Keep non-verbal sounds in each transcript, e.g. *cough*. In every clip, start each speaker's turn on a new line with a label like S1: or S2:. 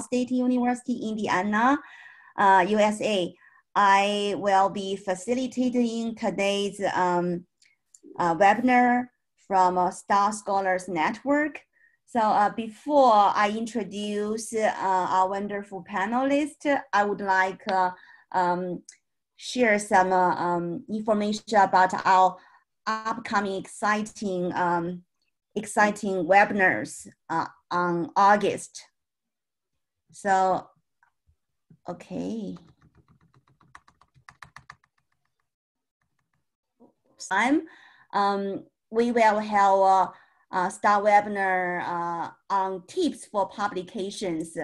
S1: State University, Indiana, uh, USA. I will be facilitating today's um, uh, webinar from uh, Star Scholars Network. So uh, before I introduce uh, our wonderful panelists, I would like uh, um, share some uh, um, information about our upcoming exciting um, exciting webinars on August. So, okay. Time, um, we will have a, a star webinar uh, on tips for publications.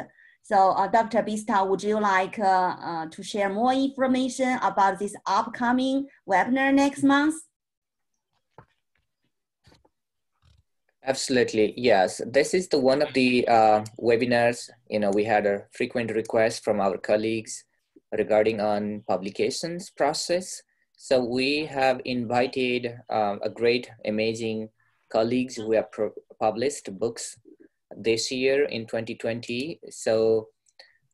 S1: So, uh, Dr. Bista, would you like uh, uh, to share more information about this upcoming webinar next month?
S2: Absolutely, yes. This is the one of the uh, webinars. You know, we had a frequent request from our colleagues regarding on publications process. So we have invited um, a great, amazing colleagues who have published books this year in 2020. So,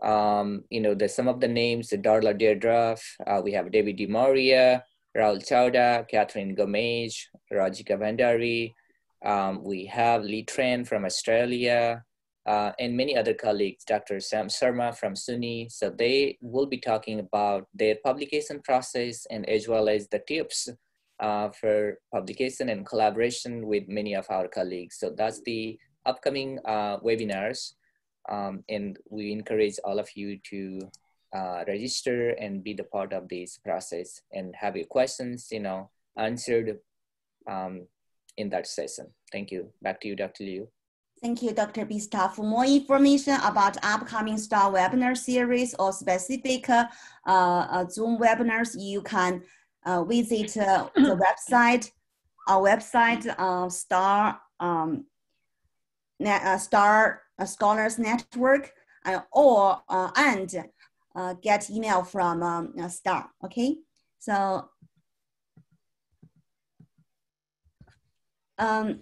S2: um, you know, the, some of the names, the Darla Deardorff, uh, we have David DiMaria, Rahul Choudaha, Catherine Gomez, Rajika Bhandari, um, we have Ly Tran from Australia, uh, and many other colleagues, Dr. Sam Sharma from SUNY. So they will be talking about their publication process and as well as the tips uh, for publication and collaboration with many of our colleagues. So that's the upcoming uh, webinars. Um, and we encourage all of you to uh, register and be the part of this process and have your questions, you know, answered um, in that session. Thank you. Back to you, Dr. Liu.
S1: Thank you, Dr. Bista. For more information about upcoming STAR webinar series or specific uh, uh, Zoom webinars, you can uh, visit uh, the *coughs* website, our website, uh, STAR, um, uh, STAR Scholars Network, or and get email from um, STAR, okay? So Um,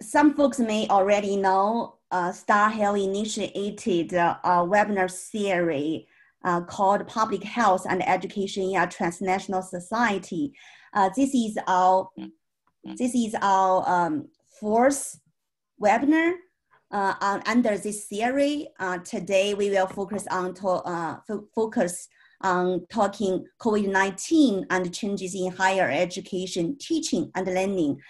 S1: some folks may already know uh, STAR have initiated uh, a webinar series uh, called Public Health and Education in a Transnational Society. Uh, this is our this is our um, fourth webinar uh, under this series. Uh, today we will focus on to, uh, focus on talking COVID-19 and changes in higher education teaching and learning.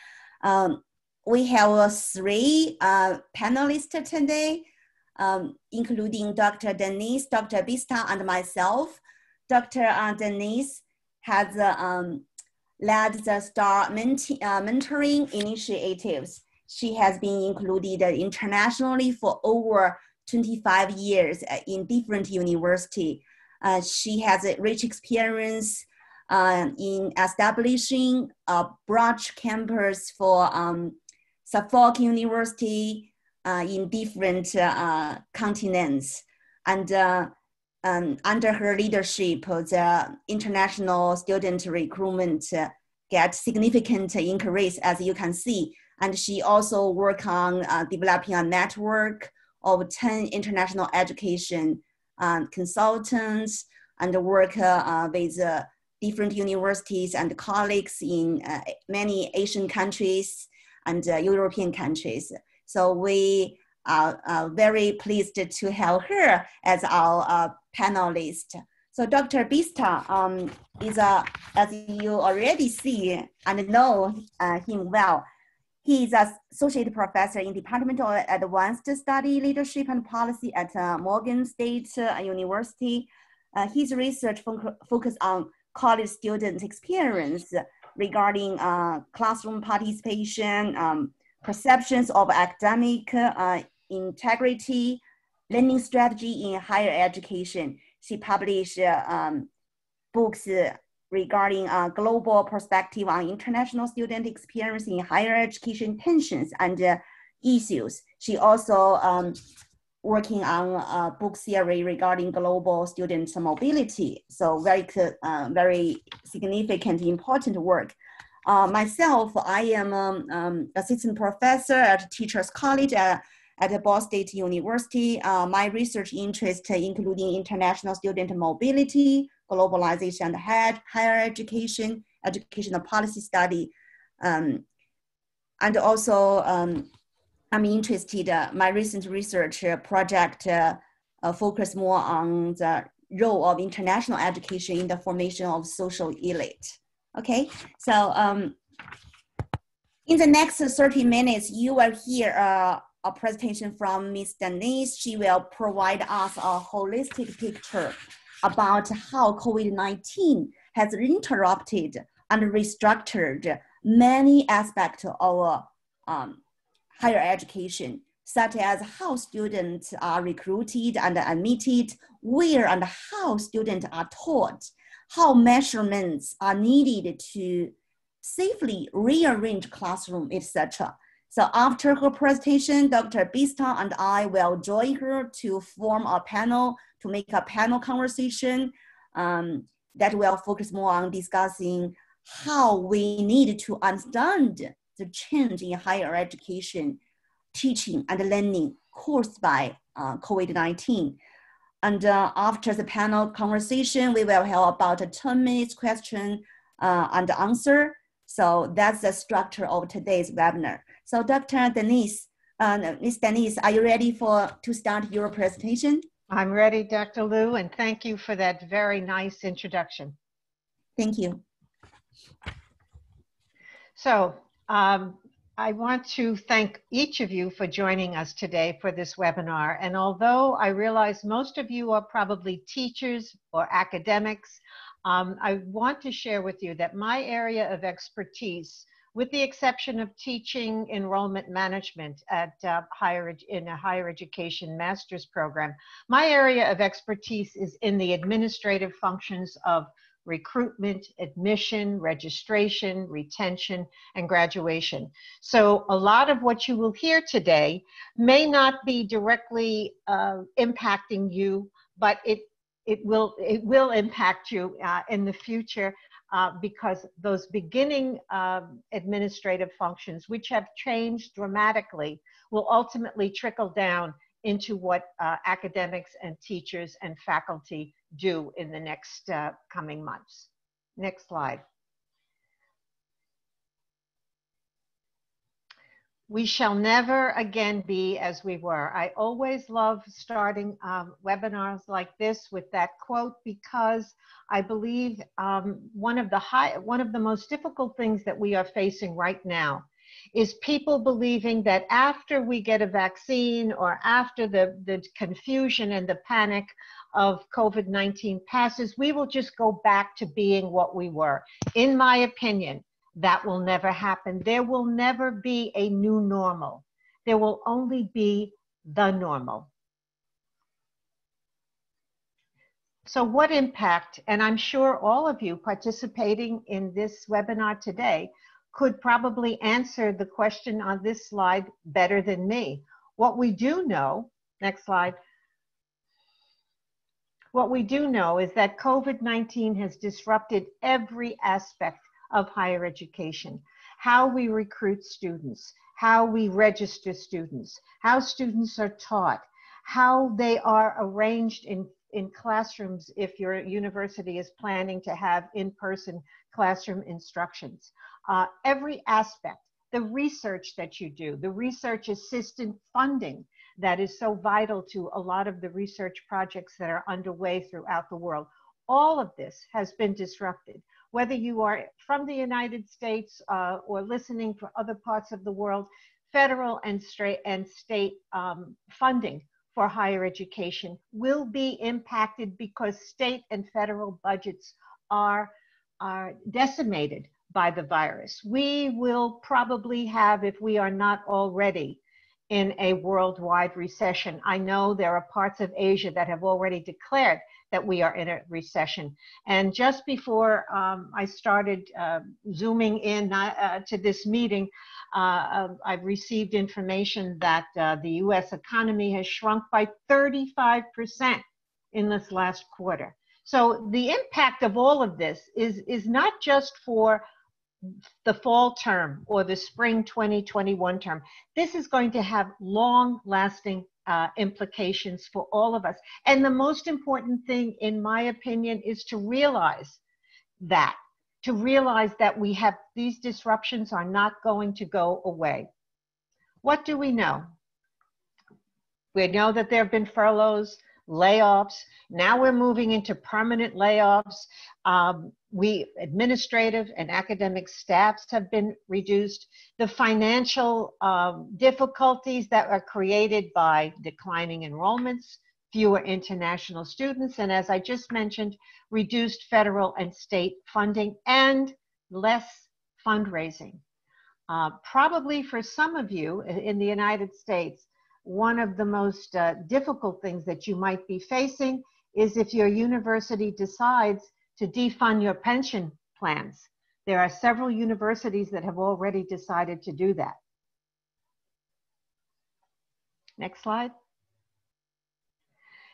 S1: Um, we have uh, three uh, panelists today, um, including Dr. Denise, Dr. Bista, and myself. Dr. Uh, Denise has uh, um, led the STAR ment mentoring initiatives. She has been included internationally for over 25 years in different universities. she has a rich experience uh, in establishing a branch campus for um, Suffolk University uh, in different uh, continents. And uh, um, under her leadership, the international student recruitment get significant increase, as you can see. And she also work on uh, developing a network of 10 international education um, consultants and work uh, with uh, different universities and colleagues in uh, many Asian countries and uh, European countries. So we are, very pleased to have her as our uh, panelist. So Dr. Bista um, is, a, as you already see and know uh, him well, he is an associate professor in Department of Advanced Study Leadership and Policy at uh, Morgan State uh, University. Uh, his research fo focus on college student experience regarding uh, classroom participation, um, perceptions of academic uh, integrity, learning strategy in higher education. She published uh, um, books regarding a uh, global perspective on international student experience in higher education tensions and uh, issues. She also um, working on a book series regarding global student mobility. So very, uh, very significant, important work. Uh, myself, I am um, um, assistant professor at Teachers College at, at Ball State University. Uh, my research interests including international student mobility, globalization and higher education, educational policy study, um, and also um, I'm interested, uh, my recent research project uh, uh, more on the role of international education in the formation of social elite. Okay, so um, in the next 30 minutes, you will hear uh, a presentation from Ms. Denise. She will provide us a holistic picture about how COVID-19 has interrupted and restructured many aspects of um, higher education, such as how students are recruited and admitted, where and how students are taught, how measurements are needed to safely rearrange classroom, etc. So after her presentation, Dr. Bista and I will join her to form a panel, to make a panel conversation um, that will focus more on discussing how we need to understand the change in higher education, teaching and learning caused by uh, COVID-19. And uh, after the panel conversation, we will have about a 10 minutes question uh, and answer. So that's the structure of today's webinar. So Dr. Denise, uh, Ms. Denise, are you ready for to start your presentation?
S3: I'm ready, Dr. Liu, and thank you for that very nice introduction.
S1: Thank you.
S3: So um, I want to thank each of you for joining us today for this webinar. And although I realize most of you are probably teachers or academics, um, I want to share with you that my area of expertise, with the exception of teaching enrollment management at uh, higher in a higher education master's program, my area of expertise is in the administrative functions of recruitment, admission, registration, retention, and graduation. So a lot of what you will hear today may not be directly uh, impacting you, but it it will it will impact you uh, in the future uh, because those beginning um, administrative functions, which have changed dramatically, will ultimately trickle down into what uh, academics and teachers and faculty do in the next uh, coming months. Next slide. We shall never again be as we were. I always love starting um, webinars like this with that quote because I believe um, one of the high, one of the most difficult things that we are facing right now is people believing that after we get a vaccine or after the, the confusion and the panic of COVID 19 passes, we will just go back to being what we were. In my opinion, that will never happen. There will never be a new normal. There will only be the normal. So, what impact, and I'm sure all of you participating in this webinar today could probably answer the question on this slide better than me. What we do know, next slide, what we do know is that COVID 19 has disrupted every aspect of higher education how we recruit students, how we register students, how students are taught, how they are arranged in, in classrooms if your university is planning to have in person classroom instructions. Uh, every aspect, the research that you do, the research assistant funding that is so vital to a lot of the research projects that are underway throughout the world. All of this has been disrupted. Whether you are from the United States uh, or listening from other parts of the world, federal and, and state um, funding for higher education will be impacted because state and federal budgets are, are decimated by the virus. We will probably have, if we are not already, in a worldwide recession. I know there are parts of Asia that have already declared that we are in a recession. And just before um, I started uh, zooming in uh, to this meeting, uh, I've received information that uh, the US economy has shrunk by 35% in this last quarter. So the impact of all of this is, is not just for the fall term or the spring 2021 term. This is going to have long lasting uh, implications for all of us. And the most important thing, in my opinion, is to realize that, to realize that we have these disruptions are not going to go away. What do we know? We know that there have been furloughs, layoffs. Now we're moving into permanent layoffs. Um, we administrative and academic staffs have been reduced. The financial um, difficulties that are created by declining enrollments, fewer international students, and as I just mentioned, reduced federal and state funding and less fundraising. Uh, probably for some of you in the United States, one of the most uh, difficult things that you might be facing is if your university decides to defund your pension plans. There are several universities that have already decided to do that. Next slide.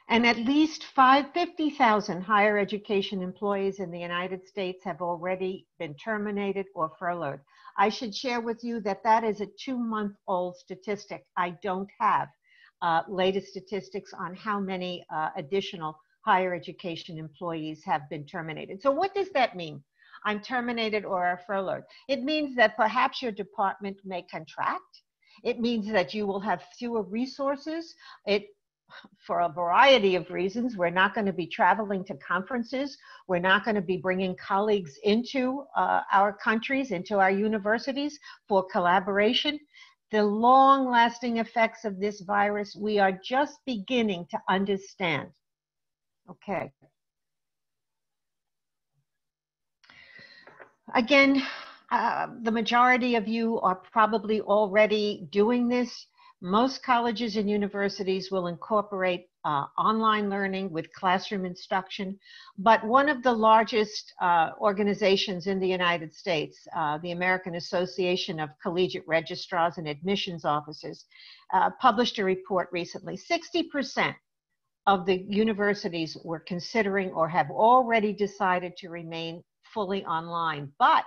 S3: And at least 550,000 higher education employees in the United States have already been terminated or furloughed. I should share with you that that is a two month old statistic. I don't have uh, latest statistics on how many uh, additional higher education employees have been terminated. So what does that mean? I'm terminated or furloughed. It means that perhaps your department may contract. It means that you will have fewer resources. It for a variety of reasons. We're not going to be traveling to conferences. We're not going to be bringing colleagues into uh, our countries, into our universities for collaboration. The long lasting effects of this virus, we are just beginning to understand. Okay. Again, uh, the majority of you are probably already doing this. Most colleges and universities will incorporate uh, online learning with classroom instruction, but one of the largest uh, organizations in the United States, uh, the American Association of Collegiate Registrars and Admissions Officers, uh, published a report recently. 60% of the universities were considering or have already decided to remain fully online. But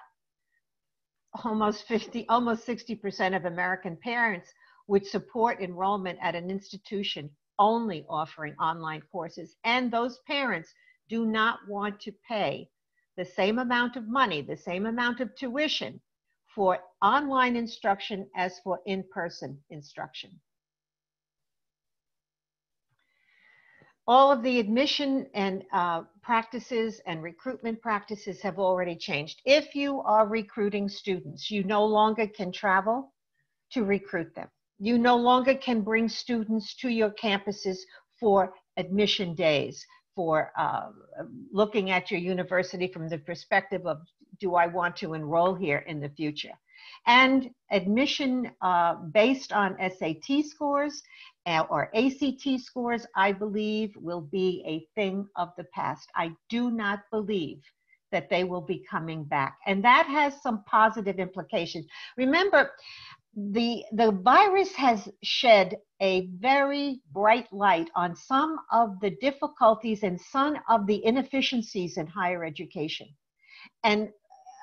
S3: almost 50, almost 60% of American parents would support enrollment at an institution only offering online courses. And those parents do not want to pay the same amount of money, the same amount of tuition for online instruction as for in person instruction. All of the admission and uh, practices and recruitment practices have already changed. If you are recruiting students, you no longer can travel to recruit them. You no longer can bring students to your campuses for admission days, for uh, looking at your university from the perspective of do I want to enroll here in the future? And admission uh, based on SAT scores or ACT scores, I believe, will be a thing of the past. I do not believe that they will be coming back. And that has some positive implications. Remember, the, the virus has shed a very bright light on some of the difficulties and some of the inefficiencies in higher education. And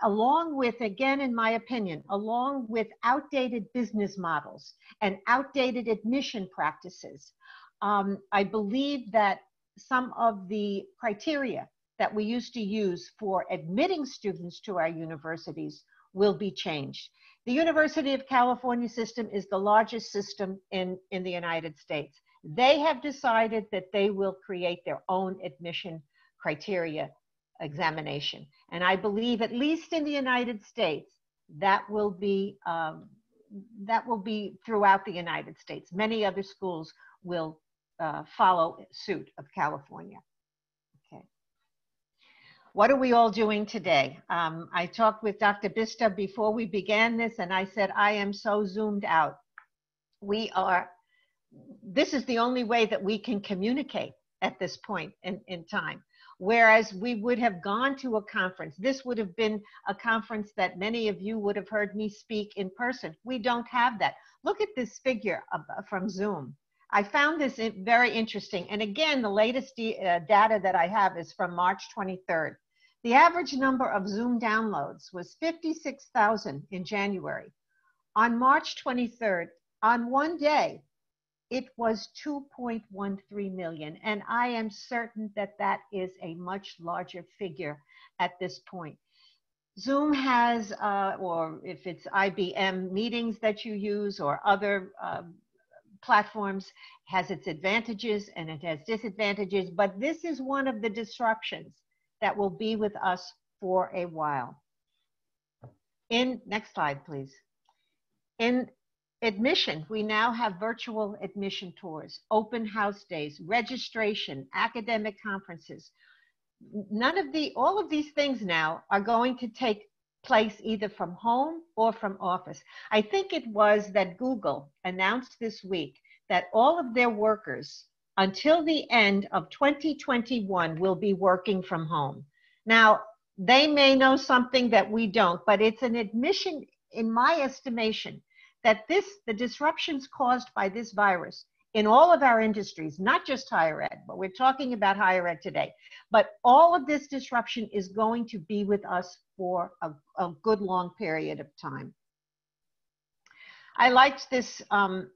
S3: along with, again, in my opinion, along with outdated business models and outdated admission practices, um, I believe that some of the criteria that we used to use for admitting students to our universities will be changed. The University of California system is the largest system in, in the United States. They have decided that they will create their own admission criteria examination. And I believe, at least in the United States, that will be um, that will be throughout the United States. Many other schools will uh, follow suit of California. Okay. What are we all doing today? Um, I talked with Dr. Bista before we began this, and I said, I am so zoomed out. We are, this is the only way that we can communicate at this point in, in time. Whereas we would have gone to a conference. This would have been a conference that many of you would have heard me speak in person. We don't have that. Look at this figure from Zoom. I found this very interesting. And again, the latest uh, data that I have is from March 23rd. The average number of Zoom downloads was 56,000 in January. On March 23rd, on one day, it was 2.13 million. And I am certain that that is a much larger figure at this point. Zoom has, uh, or if it's IBM meetings that you use or other um, platforms, has its advantages and it has disadvantages, but this is one of the disruptions that will be with us for a while. In, next slide, please. In admission, we now have virtual admission tours, open house days, registration, academic conferences, none of the all of these things now are going to take place either from home or from office. I think it was that Google announced this week that all of their workers until the end of 2021 will be working from home. Now, they may know something that we don't, but it's an admission, in my estimation, that this, the disruptions caused by this virus in all of our industries, not just higher ed, but we're talking about higher ed today. But all of this disruption is going to be with us for a, a good long period of time. I liked this um,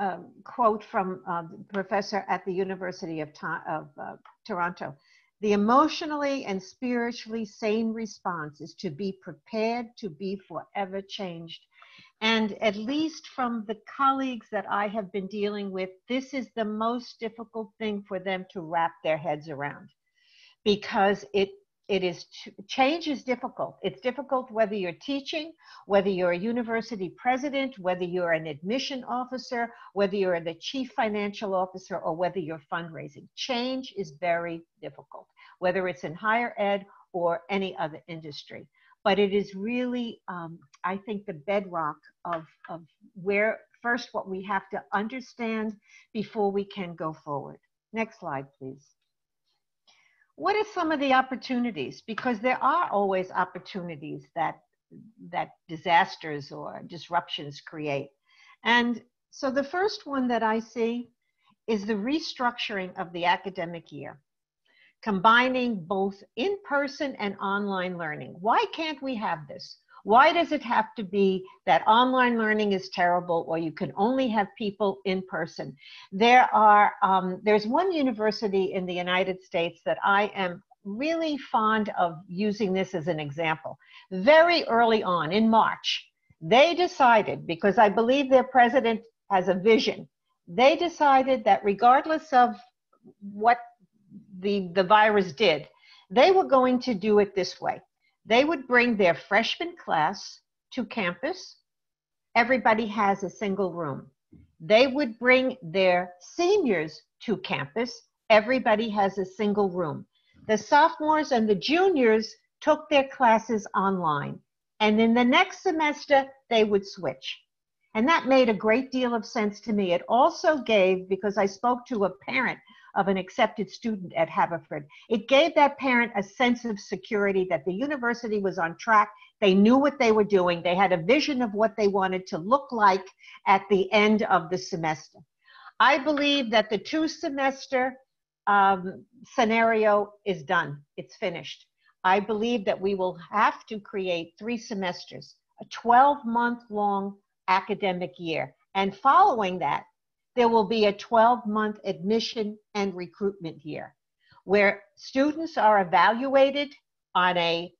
S3: uh, quote from uh, professor at the University of, of uh, Toronto. The emotionally and spiritually sane response is to be prepared to be forever changed and at least from the colleagues that I have been dealing with, this is the most difficult thing for them to wrap their heads around. Because it it is change is difficult. It's difficult whether you're teaching whether you're a university president whether you're an admission officer whether you're the chief financial officer or whether you're fundraising. Change is very difficult whether it's in higher ed or any other industry but it is really, um, I think, the bedrock of, of where first what we have to understand before we can go forward. Next slide, please. What are some of the opportunities? Because there are always opportunities that that disasters or disruptions create. And so the first one that I see is the restructuring of the academic year combining both in-person and online learning. Why can't we have this? Why does it have to be that online learning is terrible or you can only have people in person? There are, um, there's one university in the United States that I am really fond of using this as an example. Very early on in March, they decided, because I believe their president has a vision, they decided that regardless of what the, the virus did, they were going to do it this way. They would bring their freshman class to campus. Everybody has a single room. They would bring their seniors to campus. Everybody has a single room. The sophomores and the juniors took their classes online. And in the next semester, they would switch. And that made a great deal of sense to me. It also gave, because I spoke to a parent of an accepted student at Haverford. It gave that parent a sense of security that the university was on track. They knew what they were doing. They had a vision of what they wanted to look like at the end of the semester. I believe that the two semester um, scenario is done. It's finished. I believe that we will have to create three semesters, a 12 month long academic year. And following that, there will be a 12 month admission and recruitment year where students are evaluated on a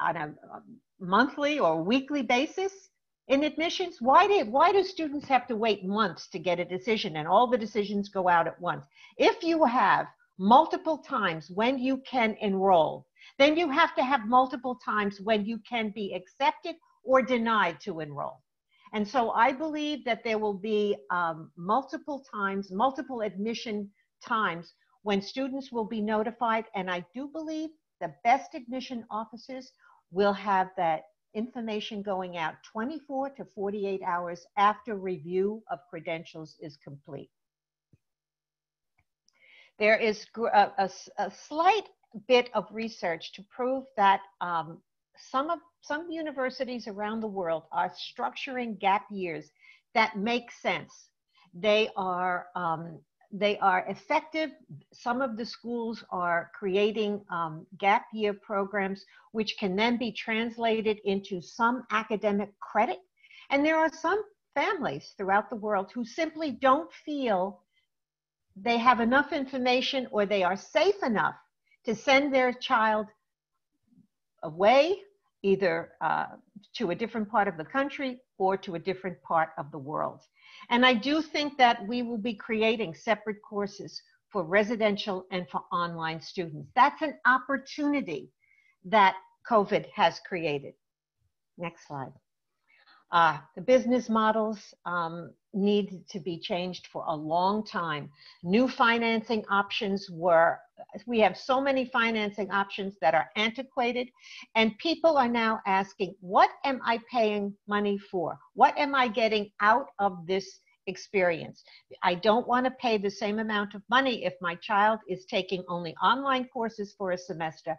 S3: on a um, monthly or weekly basis in admissions. Why do why do students have to wait months to get a decision and all the decisions go out at once? If you have multiple times when you can enroll then you have to have multiple times when you can be accepted or denied to enroll and so I believe that there will be um, multiple times, multiple admission times when students will be notified. And I do believe the best admission offices will have that information going out 24 to 48 hours after review of credentials is complete. There is a, a, a slight bit of research to prove that um, some of some universities around the world are structuring gap years that make sense. They are um, they are effective. Some of the schools are creating um, gap year programs, which can then be translated into some academic credit. And there are some families throughout the world who simply don't feel they have enough information or they are safe enough to send their child away, either uh, to a different part of the country or to a different part of the world. And I do think that we will be creating separate courses for residential and for online students. That's an opportunity that COVID has created. Next slide. Uh, the business models um, need to be changed for a long time. New financing options were, we have so many financing options that are antiquated, and people are now asking, what am I paying money for? What am I getting out of this experience? I don't want to pay the same amount of money if my child is taking only online courses for a semester,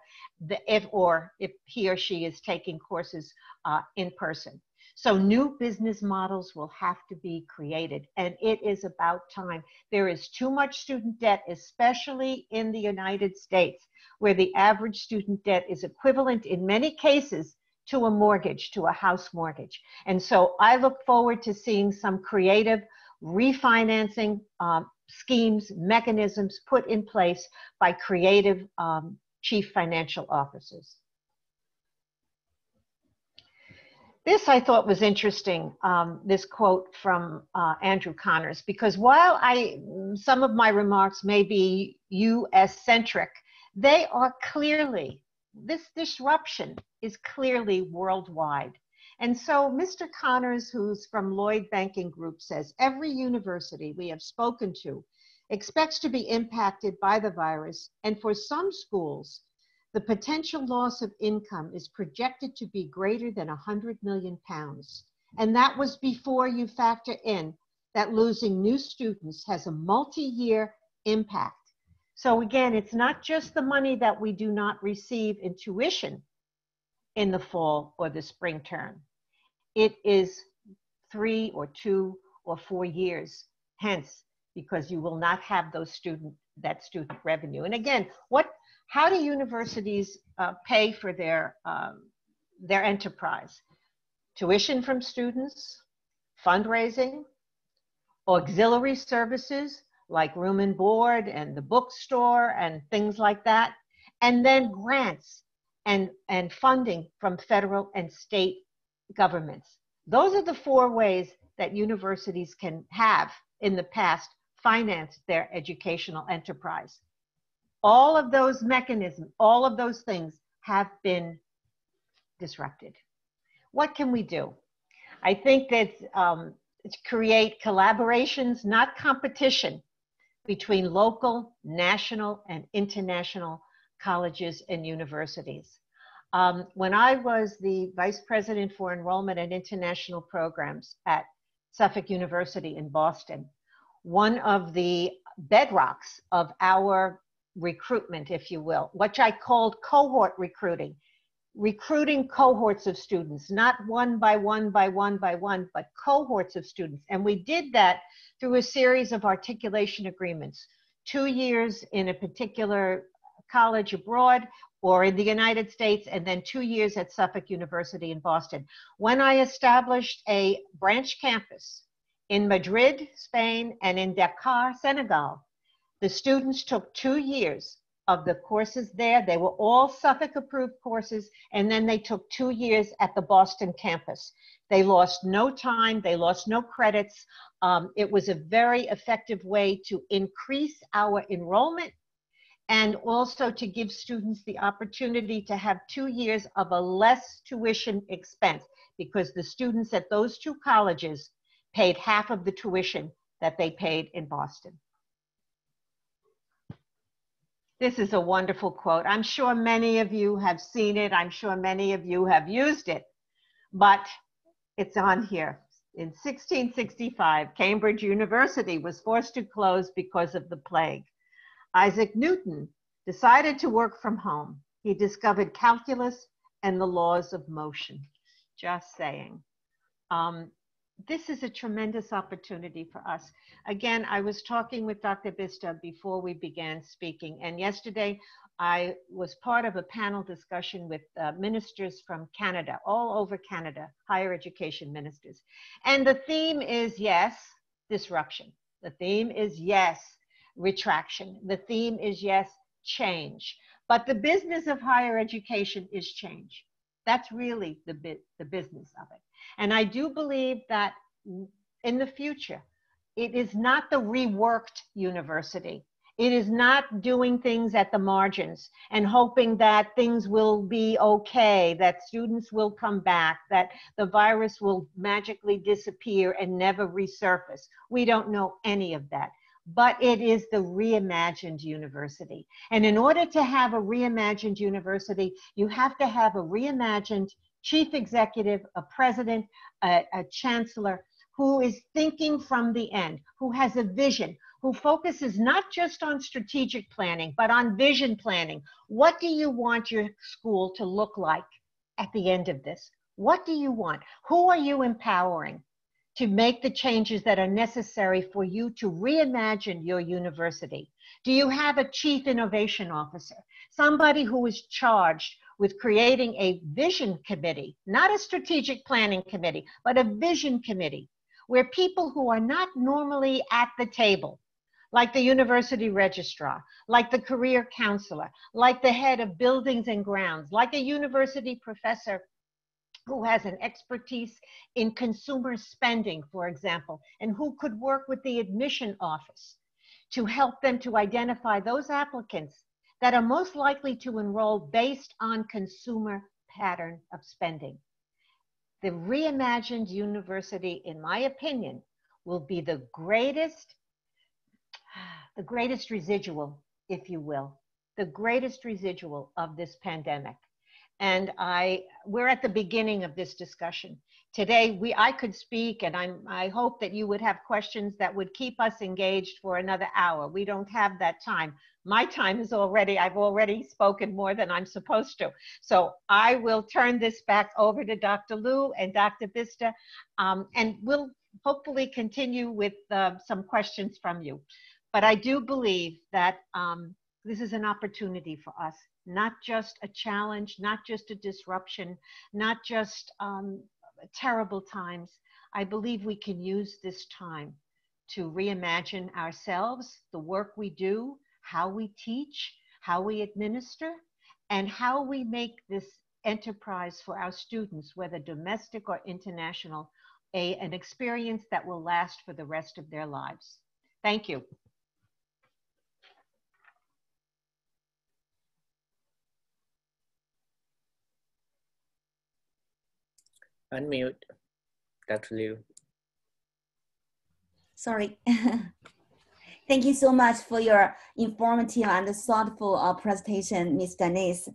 S3: if, or if he or she is taking courses uh, in person. So new business models will have to be created, and it is about time. There is too much student debt, especially in the United States, where the average student debt is equivalent in many cases to a mortgage, to a house mortgage. And so I look forward to seeing some creative refinancing um, schemes, mechanisms put in place by creative um, chief financial officers. This I thought was interesting, um, this quote from uh, Andrew Connors, because while I, some of my remarks may be US centric, they are clearly, this disruption is clearly worldwide. And so Mr. Connors, who's from Lloyd Banking Group, says every university we have spoken to expects to be impacted by the virus, and for some schools, the potential loss of income is projected to be greater than 100 million pounds. And that was before you factor in that losing new students has a multi-year impact. So again, it's not just the money that we do not receive in tuition in the fall or the spring term. It is three or two or four years hence because you will not have those student that student revenue. And again, what how do universities uh, pay for their, um, their enterprise? Tuition from students, fundraising, auxiliary services like room and board and the bookstore and things like that, and then grants and, and funding from federal and state governments. Those are the four ways that universities can have in the past financed their educational enterprise all of those mechanisms, all of those things have been disrupted. What can we do? I think that um, create collaborations, not competition, between local, national, and international colleges and universities. Um, when I was the vice president for enrollment and international programs at Suffolk University in Boston, one of the bedrocks of our recruitment, if you will, which I called cohort recruiting. Recruiting cohorts of students, not one by one by one by one, but cohorts of students. And we did that through a series of articulation agreements, two years in a particular college abroad or in the United States, and then two years at Suffolk University in Boston. When I established a branch campus in Madrid, Spain, and in Dakar, Senegal, the students took two years of the courses there. They were all Suffolk approved courses, and then they took two years at the Boston campus. They lost no time, they lost no credits. Um, it was a very effective way to increase our enrollment and also to give students the opportunity to have two years of a less tuition expense because the students at those two colleges paid half of the tuition that they paid in Boston. This is a wonderful quote. I'm sure many of you have seen it. I'm sure many of you have used it, but it's on here. In 1665, Cambridge University was forced to close because of the plague. Isaac Newton decided to work from home. He discovered calculus and the laws of motion. Just saying. Um, this is a tremendous opportunity for us. Again, I was talking with Dr. Bista before we began speaking, and yesterday I was part of a panel discussion with uh, ministers from Canada, all over Canada, higher education ministers. And the theme is yes, disruption. The theme is yes, retraction. The theme is yes, change. But the business of higher education is change. That's really the, bit, the business of it. And I do believe that in the future, it is not the reworked university. It is not doing things at the margins and hoping that things will be okay, that students will come back, that the virus will magically disappear and never resurface. We don't know any of that. But it is the reimagined university. And in order to have a reimagined university, you have to have a reimagined chief executive, a president, a, a chancellor who is thinking from the end, who has a vision, who focuses not just on strategic planning, but on vision planning. What do you want your school to look like at the end of this? What do you want? Who are you empowering to make the changes that are necessary for you to reimagine your university? Do you have a chief innovation officer, somebody who is charged with creating a vision committee, not a strategic planning committee, but a vision committee where people who are not normally at the table, like the university registrar, like the career counselor, like the head of buildings and grounds, like a university professor who has an expertise in consumer spending, for example, and who could work with the admission office to help them to identify those applicants that are most likely to enroll based on consumer pattern of spending. The reimagined university, in my opinion, will be the greatest, the greatest residual, if you will, the greatest residual of this pandemic. And I, we're at the beginning of this discussion. Today, we, I could speak, and I'm, I hope that you would have questions that would keep us engaged for another hour. We don't have that time my time is already, I've already spoken more than I'm supposed to. So I will turn this back over to Dr. Liu and Dr. Bista um, and we'll hopefully continue with uh, some questions from you. But I do believe that um, this is an opportunity for us, not just a challenge, not just a disruption, not just um, terrible times. I believe we can use this time to reimagine ourselves, the work we do, how we teach, how we administer, and how we make this enterprise for our students, whether domestic or international, a, an experience that will last for the rest of their lives. Thank you.
S2: Unmute, Dr. Liu.
S1: Sorry. *laughs* Thank you so much for your informative and thoughtful uh, presentation, Ms. Denise.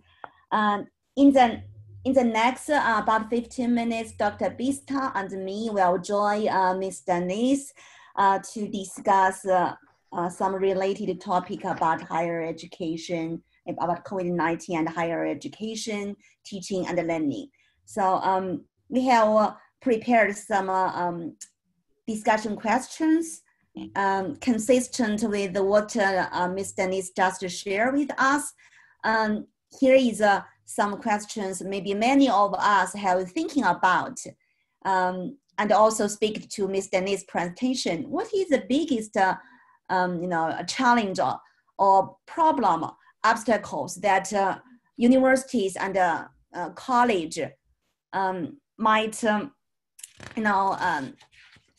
S1: Um, in the in the next uh, about 15 minutes, Dr. Bista and me will join uh, Ms. Denise uh, to discuss uh, uh, some related topic about higher education, about COVID-19 and higher education, teaching and learning. So um, we have prepared some um, discussion questions um, consistent with what uh, uh, Ms. Denise just shared with us. Um, here is uh, some questions maybe many of us have thinking about. Um, and also speak to Ms. Denise's presentation. What is the biggest, uh, um, you know, challenge or, or, problem, obstacles that uh, universities and uh, college um, might, um, you know, um,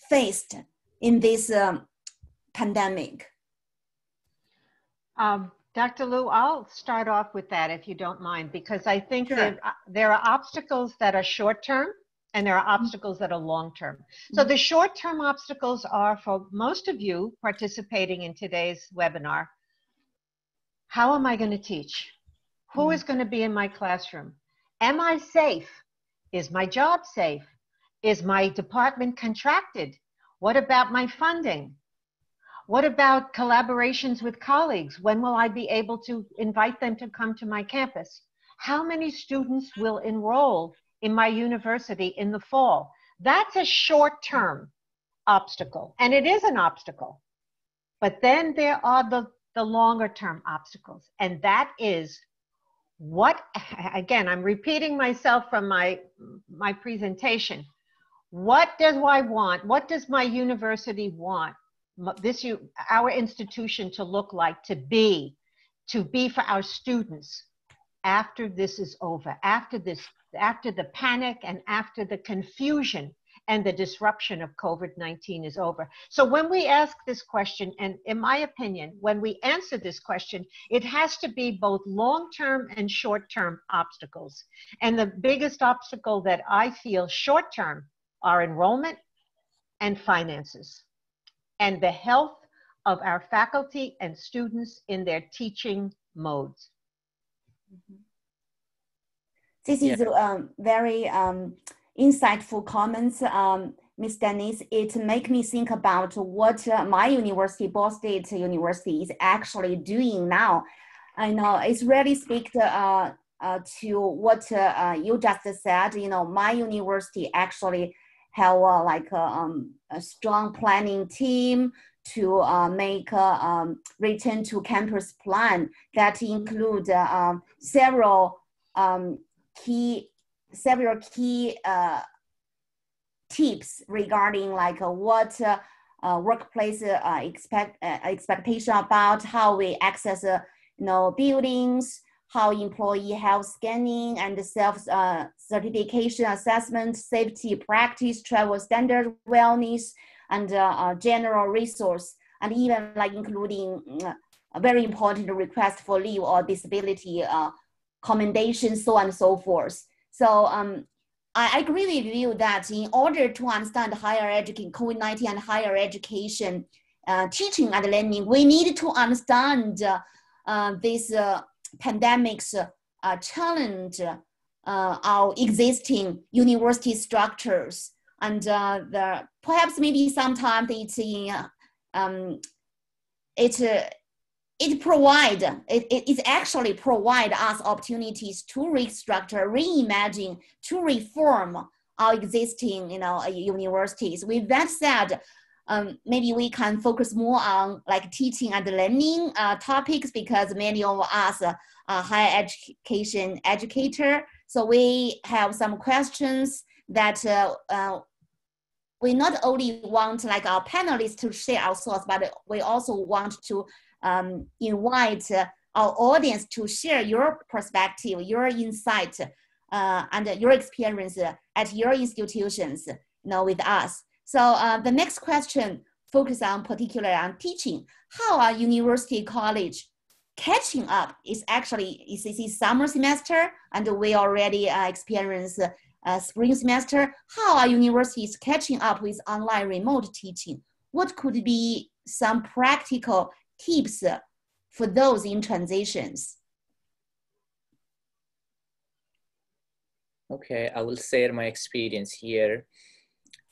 S1: faced in this um, pandemic?
S3: Um, Dr. Liu, I'll start off with that if you don't mind, because I think sure. that uh, there are obstacles that are short term and there are mm-hmm. obstacles that are long term. So mm-hmm. the short term obstacles are for most of you participating in today's webinar. How am I going to teach? Who mm-hmm. is going to be in my classroom? Am I safe? Is my job safe? Is my department contracted? What about my funding? What about collaborations with colleagues? When will I be able to invite them to come to my campus? How many students will enroll in my university in the fall? That's a short term obstacle, and it is an obstacle. But then there are the, the longer term obstacles, and that is what, again, I'm repeating myself from my, my presentation. What does I want? What does my university want? This, our institution to look like, to be, to be for our students after this is over, after this, after the panic and after the confusion and the disruption of COVID 19 is over. So, when we ask this question, and in my opinion, when we answer this question, it has to be both long term and short term obstacles. And the biggest obstacle that I feel short term are enrollment and finances, and the health of our faculty and students in their teaching modes.
S1: Mm-hmm. This is yeah. um, very um, insightful comments, um, Ms. Denise. It make me think about what uh, my university, Ball State University, is actually doing now. I know it's really speak to, uh, uh, to what uh, uh, you just said. You know, my university actually have uh, like a, um, a, strong planning team to make a um, return to campus plan that include um, several um, key several key uh, tips regarding like uh, what uh, uh workplace uh, expect uh, expectation about how we access you know buildings, how employee health scanning and self certification assessment, safety practice, travel standard, wellness, and general resource, and even like including a very important request for leave or disability commendations, so on and so forth. So um, I agree with you that in order to understand higher education, COVID-19 and higher education uh, teaching and learning, we need to understand uh, uh, this uh, pandemic's uh, challenge uh, our existing university structures. And the, perhaps maybe sometimes it's in, um, it, it provide it, it, actually provide us opportunities to restructure reimagine to reform our existing you know universities. With that said um, maybe we can focus more on like teaching and learning uh, topics because many of us are higher education educator. So we have some questions that uh, uh, we not only want like our panelists to share our thoughts but we also want to um, invite our audience to share your perspective, your insight, uh, and your experience at your institutions you know, with us. So uh, the next question focus on particular on teaching. How are university college catching up? It's actually it's, this summer semester, and we already uh, experience uh, spring semester. How are universities catching up with online remote teaching? What could be some practical tips for those in transitions?
S2: Okay, I will share my experience here.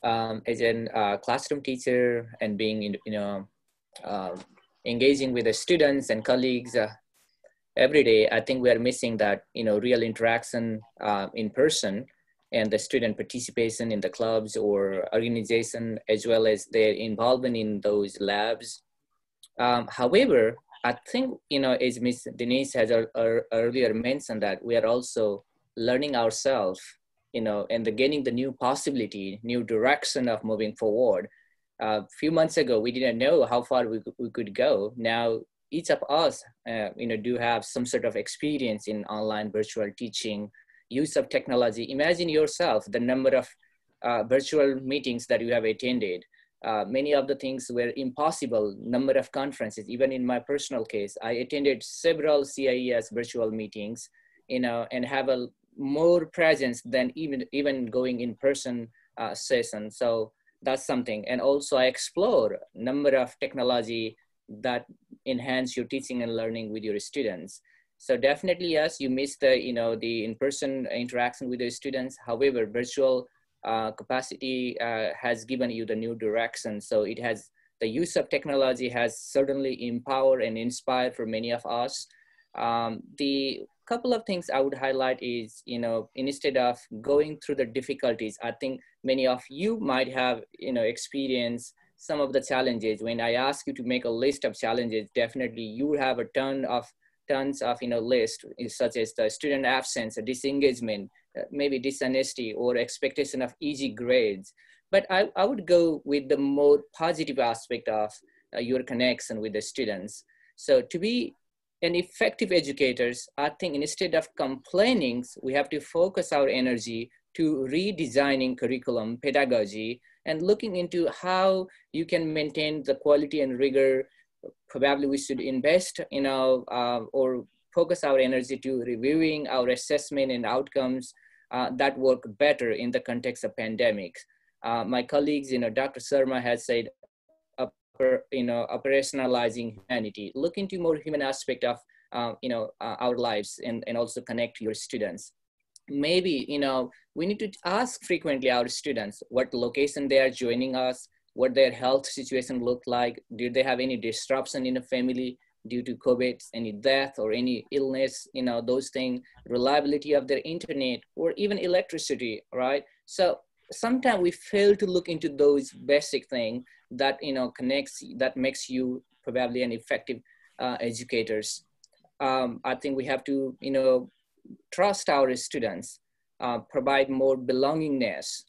S2: Um, as a uh, classroom teacher and being, in, you know, uh, engaging with the students and colleagues uh, every day, I think we are missing that, you know, real interaction uh, in person and the student participation in the clubs or organization, as well as their involvement in those labs um, however, I think, you know, as Ms. Denise has earlier mentioned that we are also learning ourselves, you know, and the gaining the new possibility, new direction of moving forward. A uh, few months ago, we didn't know how far we, we could go. Now, each of us, uh, you know, do have some sort of experience in online virtual teaching, use of technology. Imagine yourself the number of uh, virtual meetings that you have attended uh, many of the things were impossible number of conferences. Even in my personal case i attended several CIES virtual meetings you know and have a more presence than even even going in person uh, session. So that's something. And also i explore number of technology that enhance your teaching and learning with your students. So definitely yes you miss the you know the in-person interaction with the students. However virtual uh, capacity uh, has given you the new direction. So it has, the use of technology has certainly empowered and inspired for many of us. Um, the couple of things I would highlight is, you know, instead of going through the difficulties, I think many of you might have, you know, experienced some of the challenges. When I ask you to make a list of challenges, definitely you have a ton of tons of you know list such as the student absence, the disengagement, maybe dishonesty or expectation of easy grades. But I, I would go with the more positive aspect of uh, your connection with the students. So to be an effective educators, I think instead of complaining, we have to focus our energy to redesigning curriculum pedagogy and looking into how you can maintain the quality and rigor probably we should invest you know uh, or focus our energy to reviewing our assessment and outcomes uh, that work better in the context of pandemics. Uh, my colleagues, you know, Dr. Sharma has said, upper, you know, operationalizing humanity. Look into more human aspect of, uh, you know, uh, our lives and, and also connect your students. Maybe, you know, we need to ask frequently our students what location they are joining us, what their health situation looked like. Did they have any disruption in the family due to COVID, any death or any illness, you know, those things, reliability of their internet or even electricity, right? So sometimes we fail to look into those basic things that, you know, connects, that makes you probably an effective uh, educators. Um, I think we have to, you know, trust our students, uh, provide more belongingness,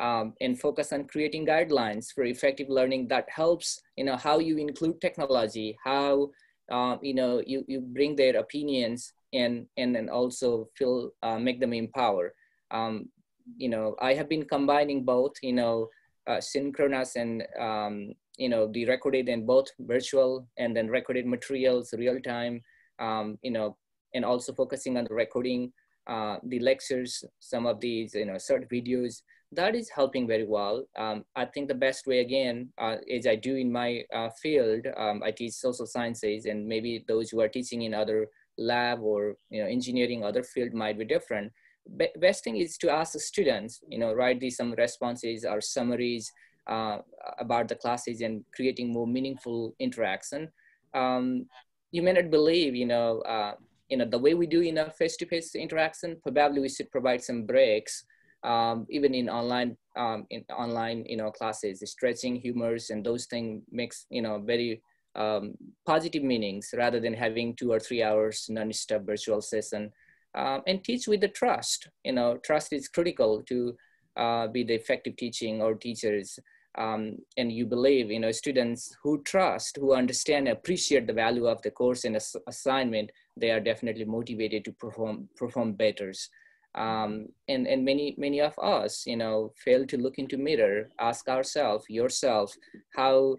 S2: um, and focus on creating guidelines for effective learning that helps you know how you include technology how uh, you know you, you bring their opinions and and then also feel uh, make them empower. Um, you know i have been combining both you know uh, synchronous and um, you know the recorded and both virtual and then recorded materials real time um, you know and also focusing on the recording uh, the lectures some of these you know short videos that is helping very well. Um, I think the best way again, uh, as I do in my uh, field, um, I teach social sciences and maybe those who are teaching in other lab or you know engineering other field might be different. Be best thing is to ask the students, you know, write these some responses or summaries uh, about the classes and creating more meaningful interaction. Um, you may not believe, you know, uh, you know, the way we do in a face-to-face -face interaction, probably we should provide some breaks um, even in online um, in online you know classes stretching humors and those things makes you know very um, positive meanings rather than having two or three hours non-stop virtual session. Um, and teach with the trust you know trust is critical to uh, be the effective teaching or teachers. Um, and you believe you know students who trust who understand appreciate the value of the course and ass assignment they are definitely motivated to perform perform better um, and and many many of us you know fail to look into mirror ask ourselves yourself how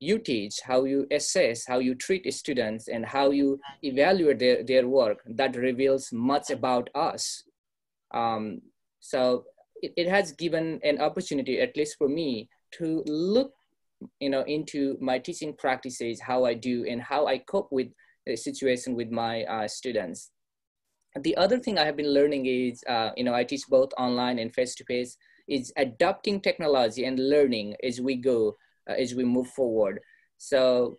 S2: you teach how you assess how you treat students and how you evaluate their, their work. That reveals much about us. Um, so it, it has given an opportunity at least for me to look you know into my teaching practices how i do and how i cope with the situation with my uh, students the other thing I have been learning is, uh, you know, I teach both online and face-to-face, is adopting technology and learning as we go, uh, as we move forward. So,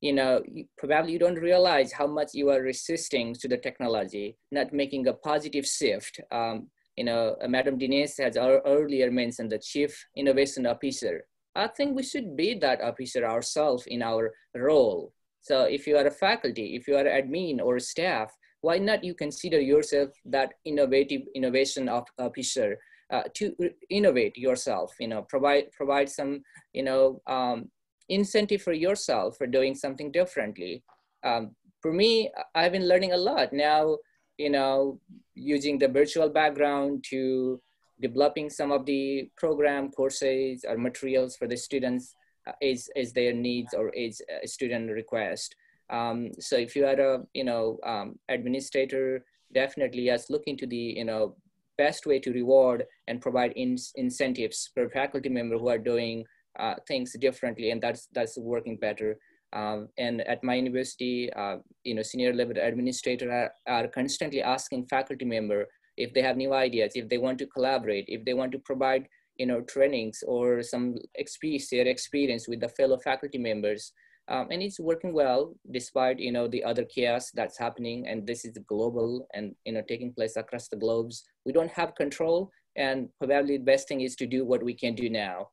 S2: you know, you, probably you don't realize how much you are resisting to the technology, not making a positive shift. Um, you know, uh, Madam Denise has earlier mentioned the chief innovation officer. I think we should be that officer ourselves in our role. So if you are a faculty, if you are admin or staff, why not you consider yourself that innovative innovation officer uh, to innovate yourself, you know, provide, provide some, you know, um, incentive for yourself for doing something differently. Um, for me, I've been learning a lot now, you know, using the virtual background to developing some of the program courses or materials for the students uh, as, as their needs or as a student request. Um, so if you are a you know um, administrator, definitely yes, look into the you know best way to reward and provide in incentives for faculty member who are doing uh, things differently, and that's that's working better. Um, and at my university, uh, you know, senior level administrator are, are constantly asking faculty member if they have new ideas, if they want to collaborate, if they want to provide you know trainings or some experience, their experience with the fellow faculty members um, and it's working well despite you know the other chaos that's happening and this is global and you know taking place across the globes we don't have control and probably the best thing is to do what we can do now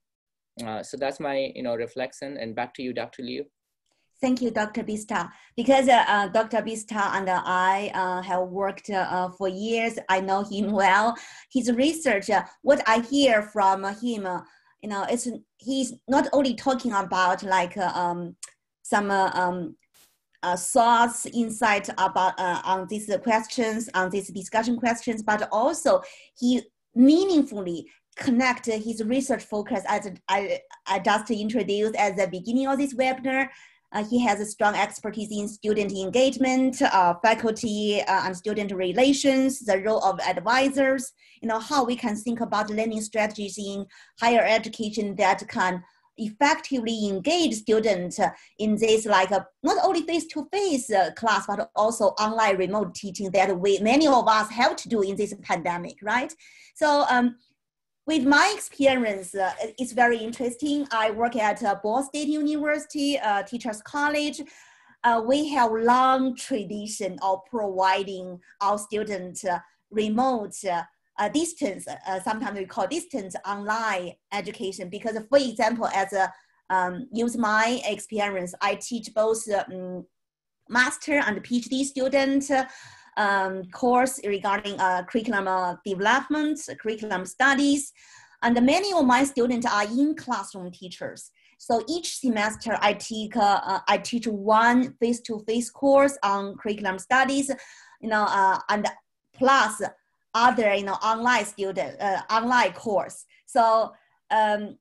S2: uh, so that's my you know reflection and back to you dr liu
S1: Thank you, Dr. Bista. Because uh, uh Dr. Bista and I uh, have worked uh, for years, I know him well. His research, uh, what I hear from him, uh, you know, it's he's not only talking about like um, some um, thoughts, insight about on these questions, on these discussion questions, but also he meaningfully connect his research focus as I, I just introduced at the beginning of this webinar. Uh, he has a strong expertise in student engagement, uh, faculty uh, and student relations, the role of advisors, you know, how we can think about learning strategies in higher education that can effectively engage students in this like a, not only face-to-face -face, class, but also online remote teaching that we, many of us have to do in this pandemic, right? So um, with my experience, uh, it's very interesting. I work at uh, Ball State University, uh, Teachers College. Uh, we have long tradition of providing our students uh, remote uh, distance, sometimes we call distance online education. Because for example, as a um, use my experience, I teach both um, master and PhD students um, course regarding uh, curriculum uh, development, curriculum studies, and many of my students are in classroom teachers. So each semester I take uh, uh I teach one face-to-face course on curriculum studies, you know, uh, and plus other you know online student uh, online course. So um,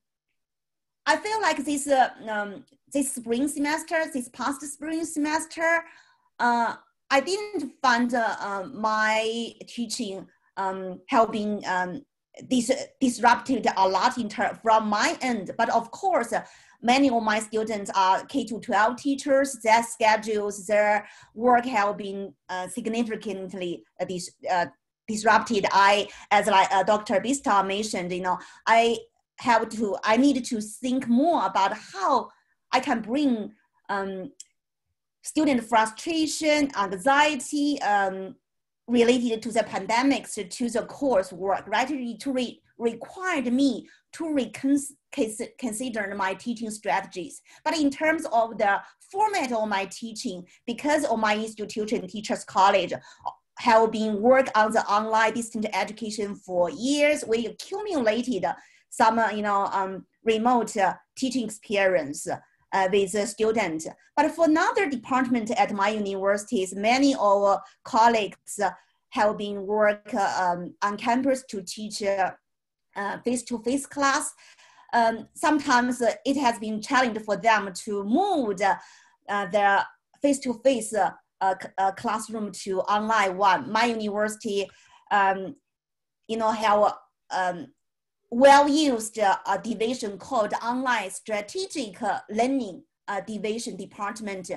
S1: I feel like this um, this spring semester, this past spring semester, uh, I didn't find uh, um, my teaching um, helping um, dis- disrupted a lot in ter- from my end. But of course, uh, many of my students are K to 12 teachers. Their schedules, their work have been uh, significantly uh, dis- uh, disrupted. I, as like uh, Dr. Bista mentioned, you know, I have to, I need to think more about how I can bring um, student frustration, anxiety um, related to the pandemics to the course work, right? To re- required me to reconsider my teaching strategies. But in terms of the format of my teaching, because of my institution, Teachers College, have been work on the online distant education for years. We accumulated some, you know, um, remote uh, teaching experience uh, with a student. But for another department at my universities, many of our colleagues have been work um, on campus to teach uh, face-to-face class. Um, sometimes it has been challenging for them to move uh, their face-to-face uh, uh, classroom to online one. My university, um, you know, have um, well-used uh, division called Online Strategic Learning uh, Division Department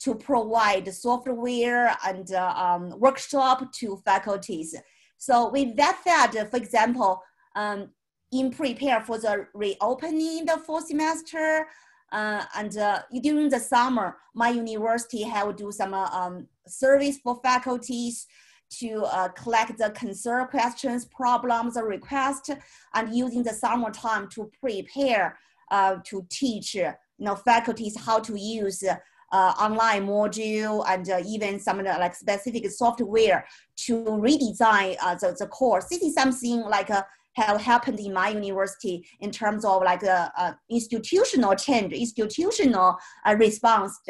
S1: to provide software and uh, um, workshop to faculties. So with that said, for example, um, in prepare for the reopening the fall semester, uh, and uh, during the summer, my university have do some uh, um, service for faculties to uh, collect the concern questions, problems, or requests, and using the summertime to prepare uh, to teach you know, faculties how to use uh, online module and even some like specific software to redesign uh, the, the course. This is something like uh, have happened in my university in terms of like a, uh, institutional change, institutional uh, response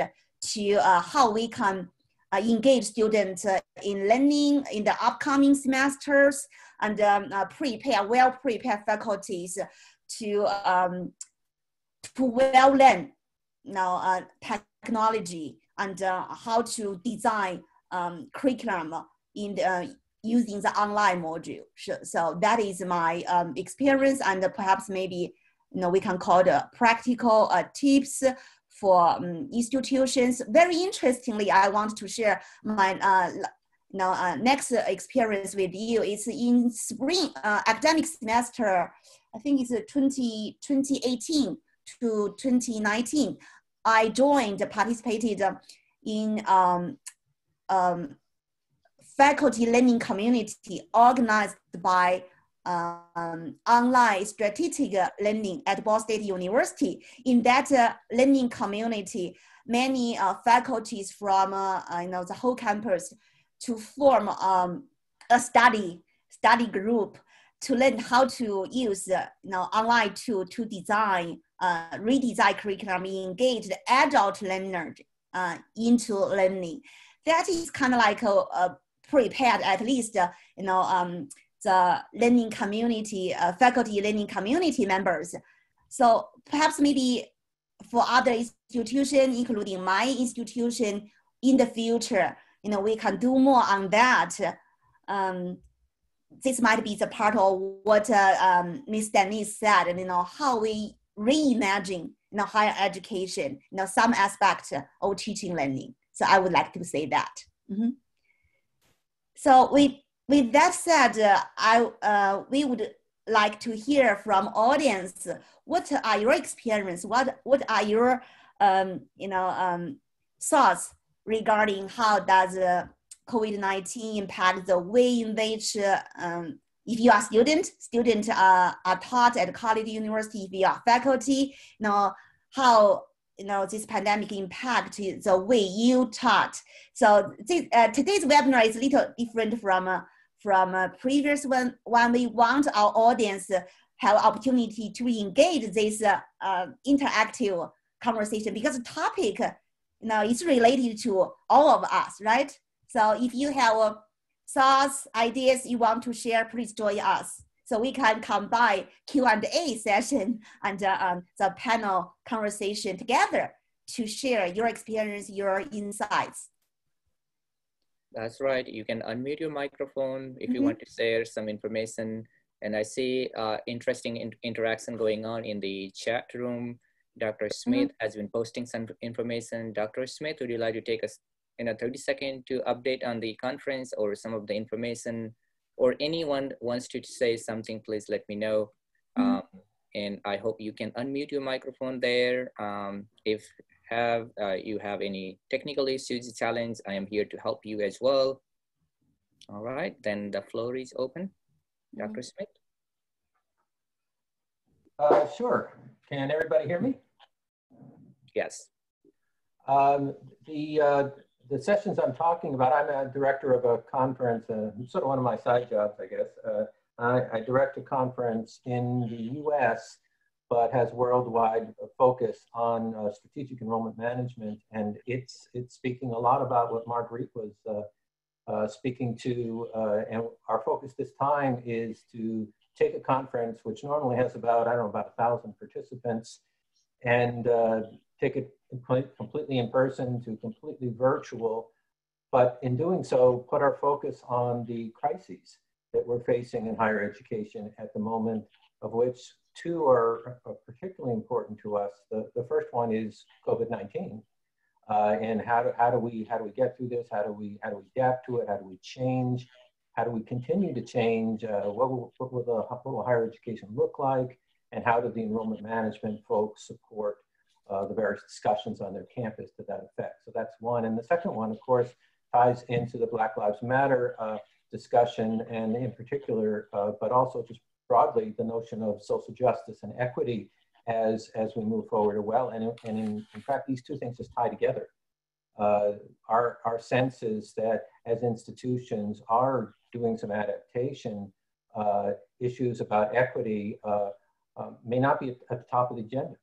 S1: to how we can uh, engage students uh, in learning in the upcoming semesters and um, uh, prepare well prepared faculties to um, to well learn now uh, technology and uh, how to design um, curriculum in the, uh, using the online module. So, so that is my um, experience and perhaps maybe you know we can call the practical tips for um, institutions. Very interestingly, I want to share my uh, now uh, next experience with you. It's in spring uh, academic semester. I think it's 20, 2018 to 2019. I joined, participated in um, um, faculty learning community organized by um, online strategic learning at Ball State University. In that uh, learning community, many uh, faculties from uh, you know the whole campus to form um, a study study group to learn how to use uh, you know online tool to design uh, redesign curriculum engage the adult learner uh, into learning that is kind of like a, a prepared at least uh, you know um, the learning community uh, faculty learning community members so perhaps maybe for other institutions including my institution in the future you know we can do more on that um, this might be the part of what uh, um, Ms. Denise said, and you know how we reimagine you know higher education, you know some aspect of teaching learning. So I would like to say that. Mm-hmm. So with with that said, uh, I uh, we would like to hear from audience. What are your experience? What what are your um, you know um, thoughts regarding how does uh, COVID-19 impact the way in which, um, if you are student, student are, are taught at college, university, if you are faculty, you know, how you know this pandemic impact the way you taught. So this, uh, today's webinar is a little different from uh, from a previous one. When we want our audience have opportunity to engage this uh, uh, interactive conversation because the topic, you know, is related to all of us, right? So if you have thoughts, ideas you want to share, please join us. So we can combine Q&A session and uh, um, the panel conversation together to share your experience, your insights.
S2: That's right. You can unmute your microphone if mm -hmm. you mm-hmm. want to share some information. And I see uh, interesting in interaction going on in the chat room. Dr. Smith mm -hmm. has been posting some information. Dr. Smith, would you like to take us in a 30 second to update on the conference or some of the information or anyone wants to say something, please let me know. Mm -hmm. um, and I hope you can unmute your microphone there. Um, if have uh, you have any technical issues, challenge, I am here to help you as well. All right, then the floor is open. Dr. Mm -hmm. Smith?
S4: Uh, sure. Can everybody hear me?
S2: Yes.
S4: Um, the uh, the sessions I'm talking about, I'm a director of a conference, uh, sort of one of my side jobs, I guess. Uh, I, I, direct a conference in the US, but has worldwide focus on uh, strategic enrollment management. And it's, it's speaking a lot about what Marguerite was uh, uh, speaking to. Uh, and our focus this time is to take a conference, which normally has about, I don't know, about a thousand participants, and take it completely in person to completely virtual, but in doing so, put our focus on the crises that we're facing in higher education at the moment, of which two are, are particularly important to us. The, the first one is COVID-19. Uh, and how do, how do we how do we get through this? How do we how do we adapt to it? How do we change? How do we continue to change? Uh, what, will, what, will the, what will higher education look like? And how do the enrollment management folks support uh, the various discussions on their campus to that effect. So that's one. And the second one, of course, ties into the Black Lives Matter uh, discussion and in particular, uh, but also just broadly, the notion of social justice and equity as, as we move forward well. And, and in, in fact, these two things just tie together. Uh, our, our sense is that as institutions are doing some adaptation, uh, issues about equity uh, may not be at the top of the agenda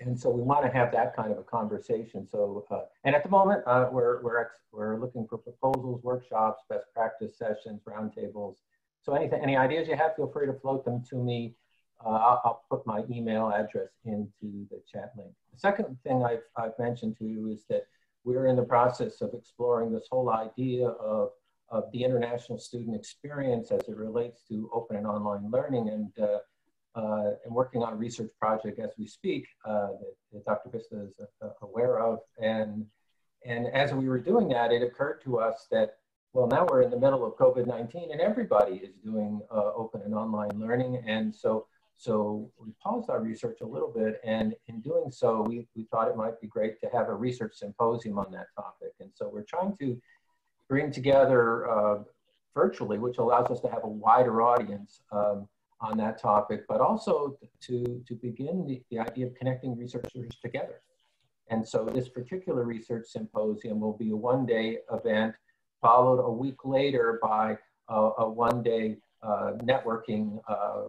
S4: and so we want to have that kind of a conversation. So, uh, and at the moment, uh, we're, we're, we're looking for proposals, workshops, best practice sessions, roundtables. So anything, any ideas you have, feel free to float them to me. Uh, I'll, I'll, put my email address into the chat link. The second thing I've, I've mentioned to you is that we're in the process of exploring this whole idea of, of the international student experience as it relates to open and online learning. And uh, and working on a research project as we speak uh, that, that, Dr. Bista is uh, aware of. And, and as we were doing that, it occurred to us that, well, now we're in the middle of COVID-19 and everybody is doing uh, open and online learning. And so so we paused our research a little bit, and in doing so, we, we thought it might be great to have a research symposium on that topic. And so we're trying to bring together uh, virtually, which allows us to have a wider audience um, on that topic, but also to, to begin the, the idea of connecting researchers together. And so this particular research symposium will be a one-day event followed a week later by a, a one-day uh, networking uh,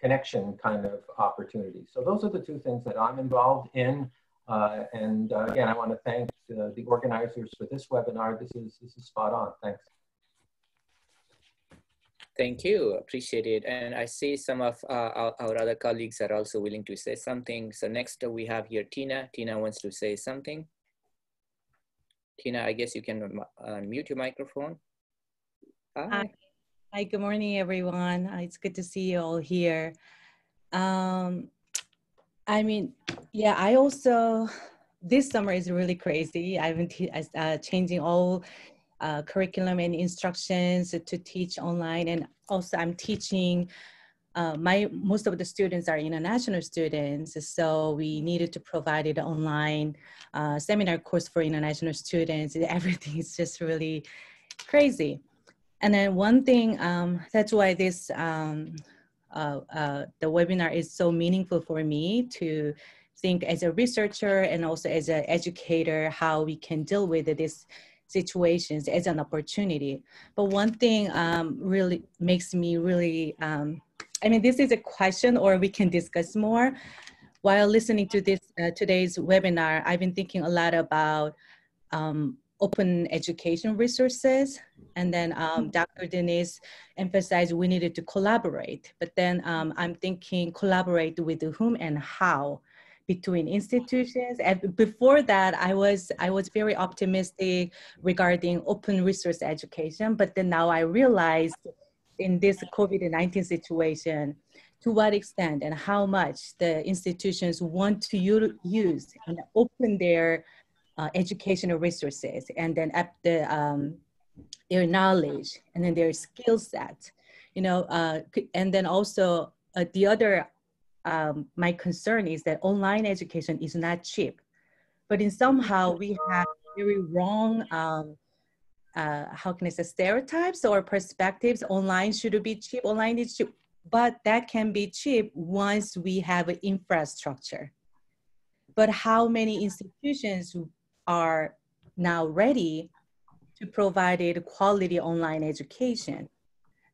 S4: connection kind of opportunity. So those are the two things that I'm involved in. Uh, and uh, again, I want to thank uh, the organizers for this webinar. This is, this is spot on. Thanks.
S2: Thank you, appreciate it. And I see some of uh, our, our, other colleagues are also willing to say something. So next we have here Tina. Tina wants to say something. Tina, I guess you can unmute your microphone.
S5: Hi. Hi. Hi, good morning, everyone. Uh, it's good to see you all here. Um, I mean, yeah, I also, this summer is really crazy. I've been uh, changing all uh, curriculum and instructions to teach online. And also I'm teaching, uh, my most of the students are international students. So we needed to provide an online uh, seminar course for international students. *laughs* Everything is just really crazy. And then one thing, um, that's why this, um, uh, uh, the webinar is so meaningful for me to think as a researcher and also as an educator, how we can deal with these situations as an opportunity. But one thing um, really makes me really, um, I mean, this is a question or we can discuss more. While listening to this uh, today's webinar, I've been thinking a lot about um, open education resources. And then um. Dr. Denise emphasized we needed to collaborate. But then um, I'm thinking collaborate with whom and how between institutions. And before that, I was I was very optimistic regarding open resource education. But then now I realized in this COVID-19 situation, to what extent and how much the institutions want to use and open their uh, educational resources and then at the um, their knowledge and then their skill set you know uh, and then also uh, the other um, my concern is that online education is not cheap but in somehow we have very wrong um, uh, how can I say stereotypes or perspectives. Online should be cheap online is cheap but that can be cheap once we have an infrastructure. But how many institutions are now ready to provide a quality online education,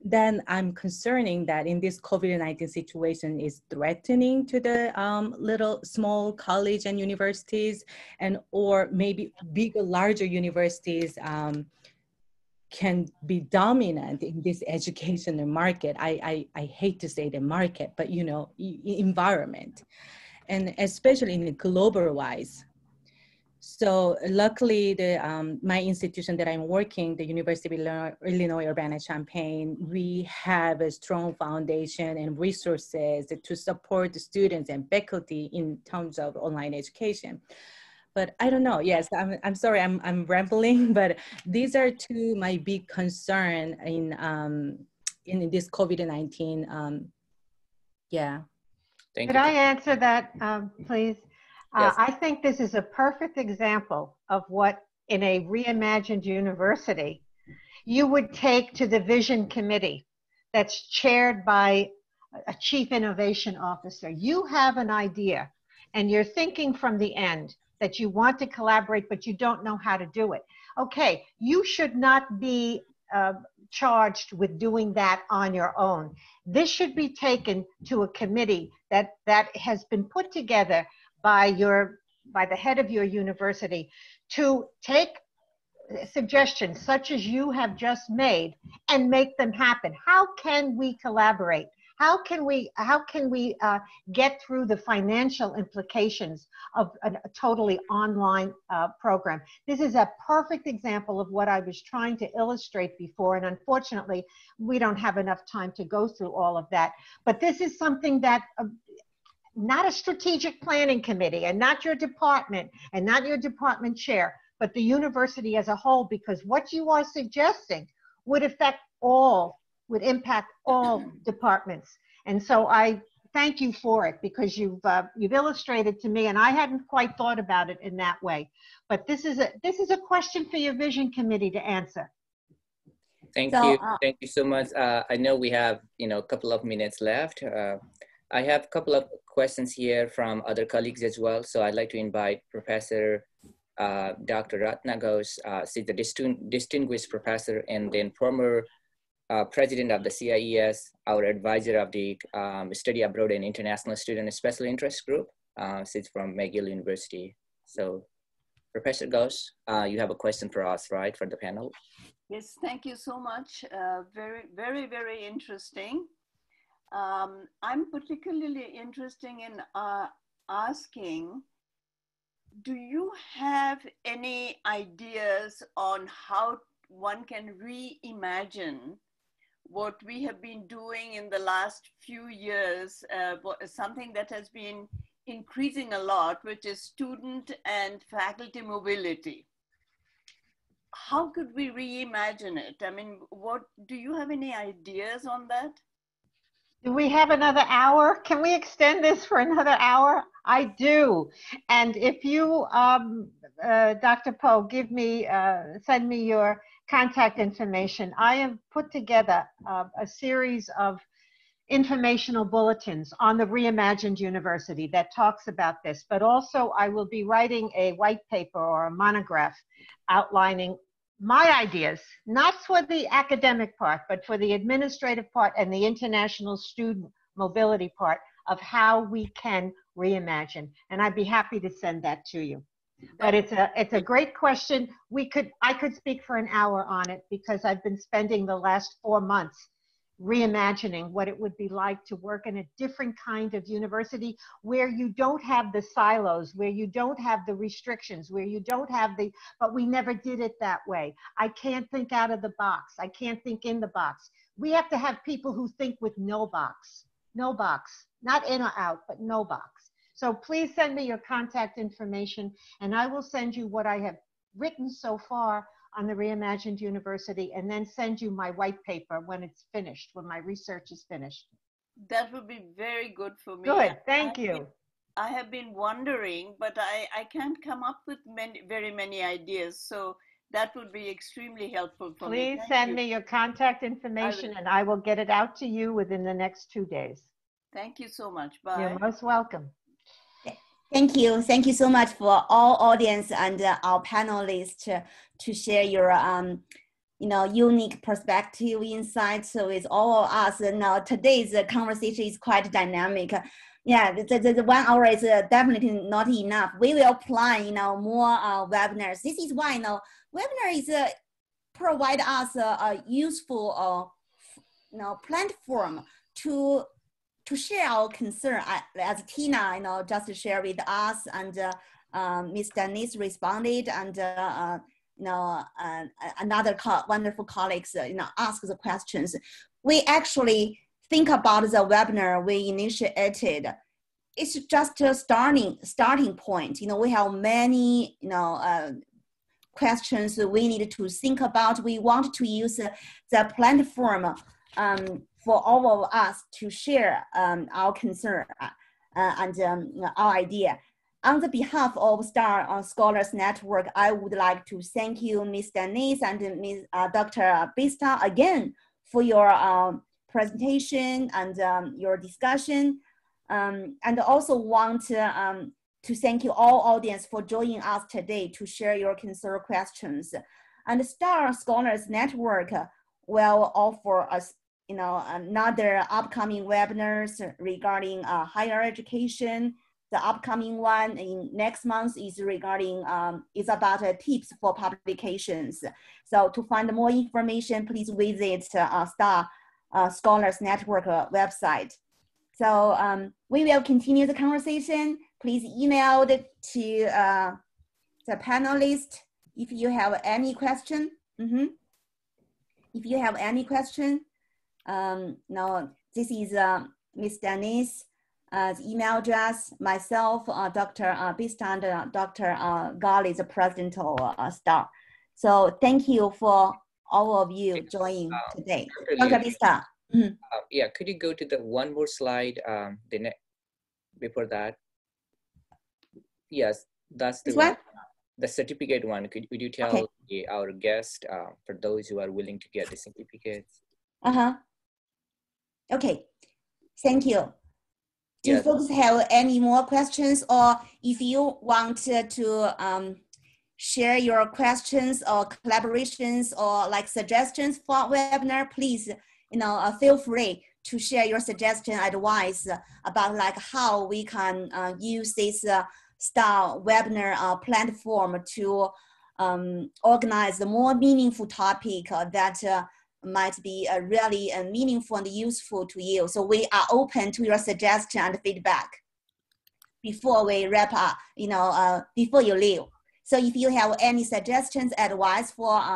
S5: then I'm concerning that in this COVID-19 situation is threatening to the um, little small college and universities and or maybe bigger, larger universities um, can be dominant in this educational market. I, I, I hate to say the market, but you know, environment. And especially in the global wise, so luckily, the, um, my institution that I'm working, the University of Illinois Urbana-Champaign, we have a strong foundation and resources to support the students and faculty in terms of online education. But I don't know. Yes, I'm, I'm sorry, I'm, I'm rambling, *laughs* but these are two my big concern in, um, in this COVID-19. Um, yeah.
S3: Thank Could you. I answer that, um, please? Uh, I think this is a perfect example of what in a reimagined university you would take to the vision committee that's chaired by a chief innovation officer. You have an idea and you're thinking from the end that you want to collaborate, but you don't know how to do it. Okay, you should not be uh, charged with doing that on your own. This should be taken to a committee that, that has been put together by your by the head of your university to take suggestions such as you have just made and make them happen. How can we collaborate? How can we how can we uh, get through the financial implications of a, a totally online uh, program? This is a perfect example of what i was trying to illustrate before and unfortunately we don't have enough time to go through all of that. But this is something that uh, not a strategic planning committee and not your department and not your department chair, but the university as a whole, because what you are suggesting would affect all, would impact all *clears throat* departments. And so I thank you for it because you've uh, you've illustrated to me, and I hadn't quite thought about it in that way. But this is a this is a question for your vision committee to answer.
S2: Thank so, you, uh, thank you so much. Uh, I know we have you know a couple of minutes left. Uh, I have a couple of questions here from other colleagues as well. So I'd like to invite Professor uh, Dr. Ratna Ghosh. Uh, she's the distinguished professor and then former uh, president of the CIES, our advisor of the um, Study Abroad and International Student Special Interest Group. Uh, she's from McGill University. So Professor Ghosh, uh, you have a question for us, right, for the panel?
S6: Yes, thank you so much. Uh, very, very, very interesting. Um, I'm particularly interested in uh, asking, do you have any ideas on how one can reimagine what we have been doing in the last few years, uh, something that has been increasing a lot, which is student and faculty mobility. How could we reimagine it? I mean, what do you have any ideas on that?
S3: Do we have another hour? Can we extend this for another hour? I do. And if you, um, uh, Dr. Poe, give me, uh, send me your contact information. I have put together uh, a series of informational bulletins on the Reimagined University that talks about this, but also I will be writing a white paper or a monograph outlining my ideas, not for the academic part, but for the administrative part and the international student mobility part of how we can reimagine. And I'd be happy to send that to you but it's a it's a great question we could i could speak for an hour on it because i've been spending the last four months reimagining what it would be like to work in a different kind of university where you don't have the silos where you don't have the restrictions where you don't have the but we never did it that way. I can't think out of the box. I can't think in the box. We have to have people who think with no box no box not in or out but no box. So please send me your contact information and I will send you what I have written so far on the Reimagined University and then send you my white paper when it's finished, when my research is finished.
S6: That would be very good for me.
S3: Good, thank
S6: I
S3: you.
S6: Been, I have been wondering, but I, I can't come up with many, very many ideas. So that would be extremely helpful for
S3: Please
S6: me.
S3: Please send you. me your contact information I and I will get it out to you within the next two days.
S6: Thank you so much. Bye.
S3: You're most welcome.
S1: Thank you. Thank you so much for all audience and uh, our panelists to, to share your um, you know, unique perspective, insights with all of us. Now today's conversation is quite dynamic. Yeah, the, the, the one hour is uh, definitely not enough. We will plan, you know, more uh, webinars. This is why, you know, webinar is uh, provide us a, a useful, uh, you know, platform to to share our concern, as Tina, you know, just share with us, and uh, um, Ms. Denise responded, and uh you know, uh, another co wonderful colleagues, uh, you know, ask the questions. We actually think about the webinar we initiated. It's just a starting starting point. You know, we have many, you know, uh, questions we need to think about. We want to use the platform um, for all of us to share um, our concern uh, and um, our idea. On the behalf of STAR uh, Scholars Network, I would like to thank you, Ms. Denise and Ms. Uh, Dr. Bista again for your um, presentation and um, your discussion. Um, and also want to, um, to thank you all audience for joining us today to share your concern questions. And STAR Scholars Network will offer us you know, another upcoming webinars regarding uh, higher education. The upcoming one in next month is regarding, um, is about uh, tips for publications. So to find more information, please visit uh, STAR uh, Scholars Network uh, website. So um, we will continue the conversation. Please email it to uh, the panelists if you have any question. Mm -hmm. If you have any question, um, now, this is uh, Ms. Denise uh, email address, myself, uh, Dr. Uh, Bistand, uh, Dr. Uh, Gali, the president of uh, STAR. So thank you for all of you joining today. Dr. Bista. Mhm.
S2: Uh, yeah, could you go to the one more slide? Um, the next before that. Yes, that's the one.
S1: one?
S2: The certificate one. Could, could you tell
S1: Okay.
S2: the, our guest uh, for those who are willing to get the certificates?
S1: Uh-huh. Okay, thank you. Do
S2: Yes.
S1: folks have any more questions or if you want to- um, share your questions or collaborations or like suggestions for webinar, please, you know, uh, feel free to share your suggestion, advice about like how we can uh, use this uh, STAR webinar uh, platform to um, organize the more meaningful topic that uh, might be uh, really uh, meaningful and useful to you. So we are open to your suggestion and feedback before we wrap up, you know, uh, before you leave. So if you have any suggestions, advice for uh,